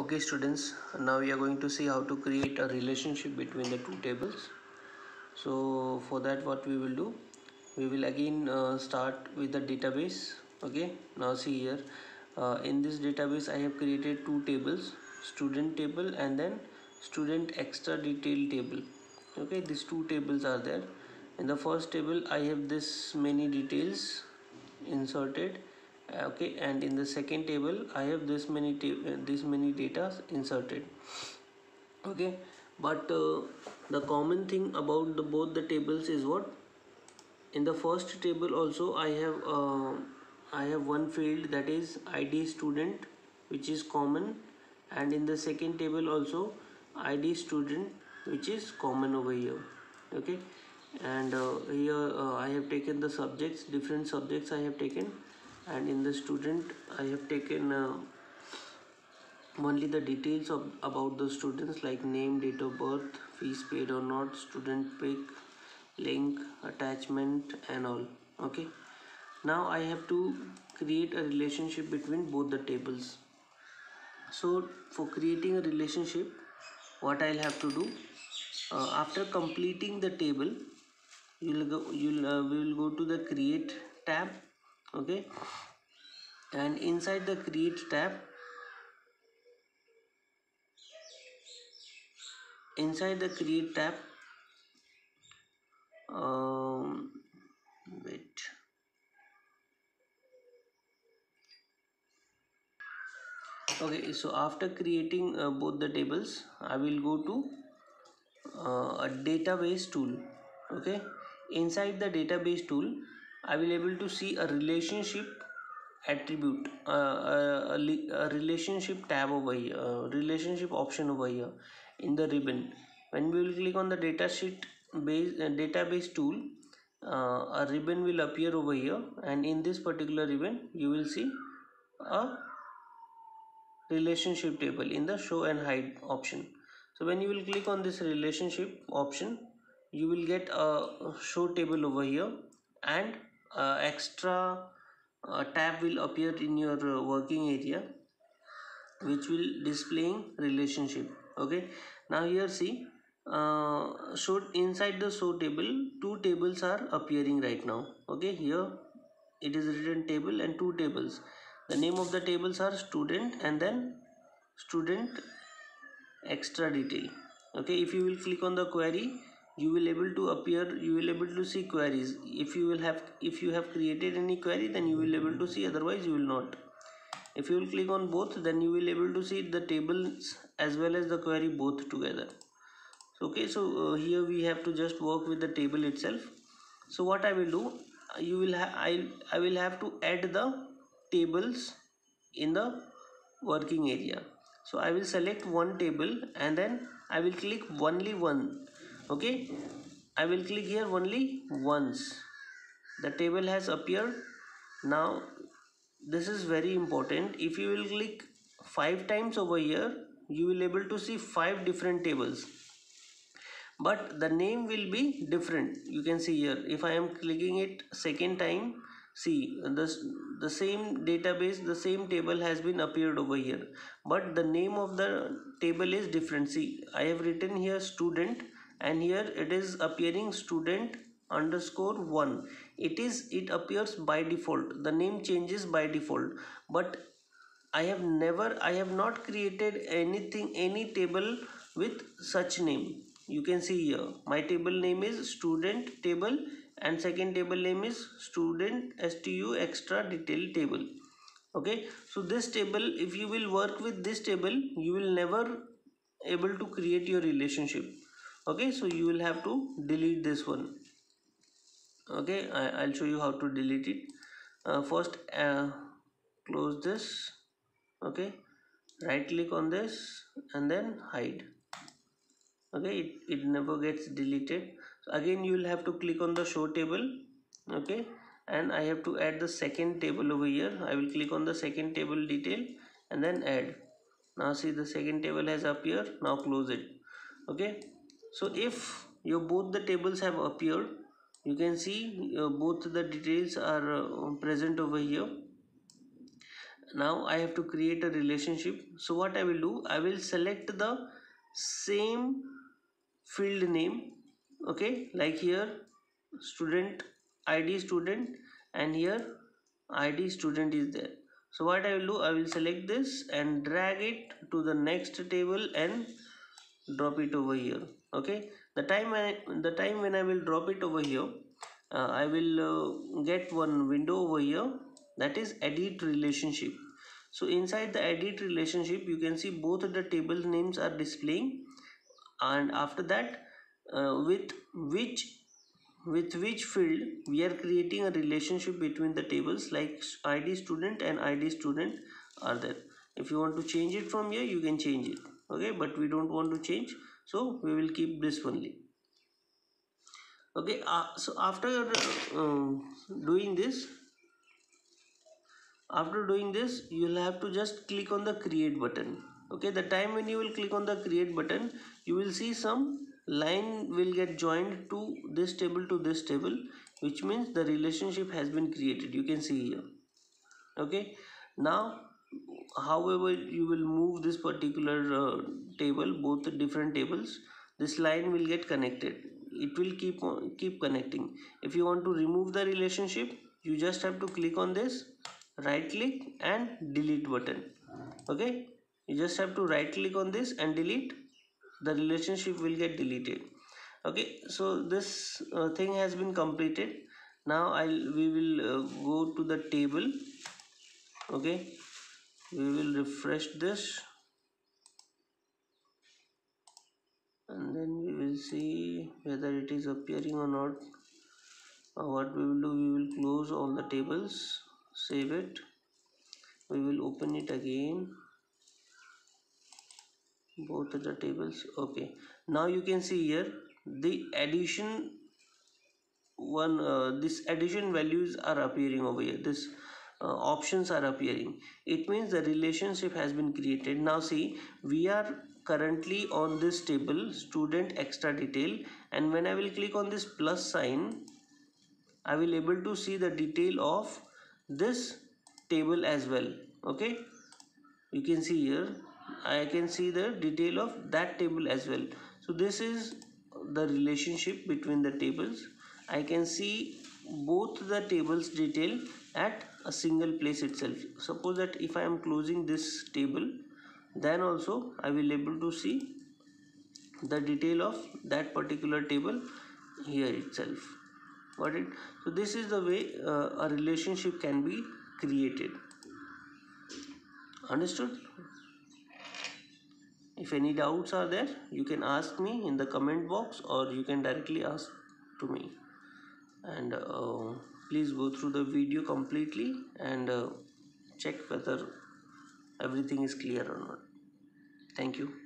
okay students now we are going to see how to create a relationship between the two tables. So for that what we will do we will again uh, start with the database. Okay now see here uh, in this database I have created two tables student table and then student extra detail table. Okay these two tables are there. In the first table I have this many details inserted okay and in the second table I have this many this many data inserted. Okay but uh, the common thing about the both the tables is what? In the first table also I have uh, I have one field that is ID student which is common. And in the second table also ID student which is common over here. Okay and uh, here uh, I have taken the subjects different subjects I have taken and in the student I have taken uh, only the details of about the students like name date of birth fees paid or not student pick link attachment and all. Okay? Now I have to create a relationship between both the tables. So for creating a relationship what I'll have to do uh, after completing the table you'll go you'll uh, we will go to the create tab okay. And inside the create tab inside the create tab um, wait. Okay so after creating uh, both the tables I will go to uh, a database tool. Okay. Inside the database tool I will able to see a relationship attribute uh, a, a, relationship tab over here uh, relationship option over here in the ribbon? When we will click on the datasheet base uh, database tool uh, a ribbon will appear over here and in this particular ribbon you will see a relationship table in the show and hide option. So when you will click on this relationship option you will get a show table over here and uh, extra uh, tab will appear in your uh, working area which will displaying relationship. Okay? Now here see uh, so inside the show table two tables are appearing right now. Okay? Here it is written table and two tables. The name of the tables are student and then student extra detail. Okay? If you will click on the query you will able to appear you will able to see queries. If you will have if you have created any query then you will able to see otherwise you will not. If you will click on both then you will able to see the tables as well as the query both together. So, okay so uh, here we have to just work with the table itself. So what I will do you will have I, I will have to add the tables in the working area. So I will select one table and then I will click only one okay? I will click here only once. The table has appeared. Now this is very important. If you will click five times over here you will able to see five different tables. But the name will be different. You can see here. If I am clicking it second time see this the same database the same table has been appeared over here. But the name of the table is different. See I have written here student and here it is appearing student underscore 1 it is it appears by default. The name changes by default. But I have never I have not created anything any table with such name. You can see here. My table name is student table and second table name is student stu extra detail table. Okay? So this table if you will work with this table you will never able to create your relationship okay so you will have to delete this one. Okay I, will show you how to delete it. Uh, first uh, close this. Okay right click on this and then hide. Okay it, it never gets deleted. So again you will have to click on the show table. Okay and I have to add the second table over here. I will click on the second table detail and then add. Now see the second table has appeared. Now close it. Okay so if your both the tables have appeared you can see uh, both the details are uh, present over here. Now I have to create a relationship. So what I will do I will select the same field name okay? Like here student id student and here id student is there. So what I will do I will select this and drag it to the next table and drop it over here okay? The time I, the time when I will drop it over here uh, I will uh, get one window over here. That is edit relationship. So inside the edit relationship you can see both the table names are displaying. And after that uh, with which with which field we are creating a relationship between the tables like id student and id student are there. If you want to change it from here you can change it. Okay? But we don't want to change so we will keep this only. Okay uh, so after uh, doing this after doing this you'll have to just click on the create button. Okay the time when you will click on the create button you will see some line will get joined to this table to this table which means the relationship has been created. You can see here. Okay now however you will move this particular uh, table both the different tables this line will get connected. It will keep on keep connecting. If you want to remove the relationship you just have to click on this right click and delete button. Okay? You just have to right click on this and delete. The relationship will get deleted. Okay? So this uh, thing has been completed. Now I'll we will uh, go to the table. Okay we will refresh this. And then we will see whether it is appearing or not. Uh, what we will do we will close all the tables save it. We will open it again. Both the tables okay. Now you can see here the addition one uh, this addition values are appearing over here. This uh, options are appearing. It means the relationship has been created. Now see we are currently on this table student extra detail and when I will click on this plus sign I will able to see the detail of this table as well. Okay? You can see here I can see the detail of that table as well. So this is the relationship between the tables. I can see both the tables detail at a single place itself. Suppose that if I am closing this table then also I will able to see the detail of that particular table here itself. Got it? So this is the way uh, a relationship can be created. Understood? If any doubts are there you can ask me in the comment box or you can directly ask to me. And uh, please go through the video completely and uh, check whether everything is clear or not. Thank you